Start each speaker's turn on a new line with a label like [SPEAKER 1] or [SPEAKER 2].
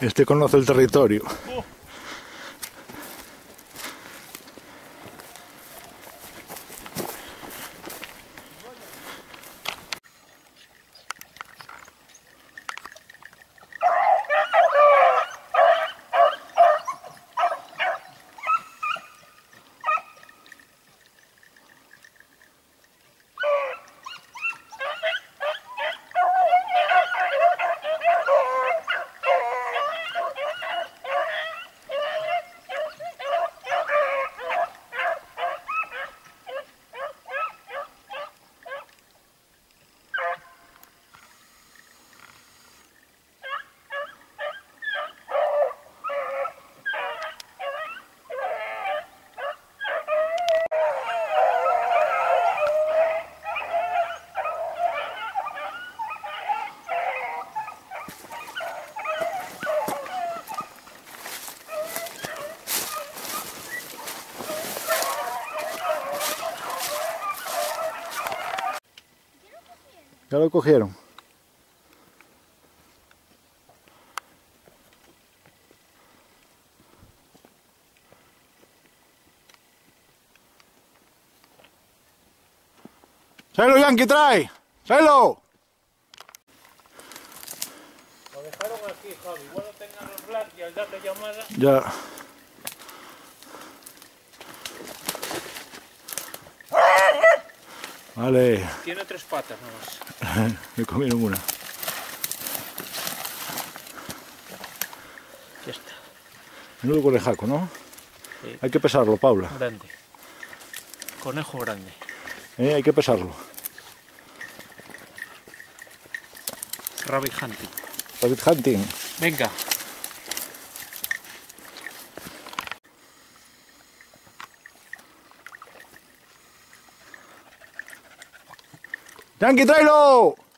[SPEAKER 1] Este conoce el territorio. Ya lo cogieron. ¡Selo, Yankee, trae! ¡Selo!
[SPEAKER 2] Lo dejaron aquí, Javi. Igual lo tengan los black y al darle llamada.
[SPEAKER 1] Ya. Vale,
[SPEAKER 2] Tiene tres patas nomás.
[SPEAKER 1] me comieron una.
[SPEAKER 2] Ya está.
[SPEAKER 1] Menudo conejaco, ¿no?
[SPEAKER 2] Sí.
[SPEAKER 1] Hay que pesarlo, Paula.
[SPEAKER 2] Grande. Conejo grande.
[SPEAKER 1] Eh, hay que pesarlo.
[SPEAKER 2] Rabbit hunting.
[SPEAKER 1] Rabbit hunting.
[SPEAKER 2] Venga.
[SPEAKER 1] ¡Yankee, tráelo! Sí.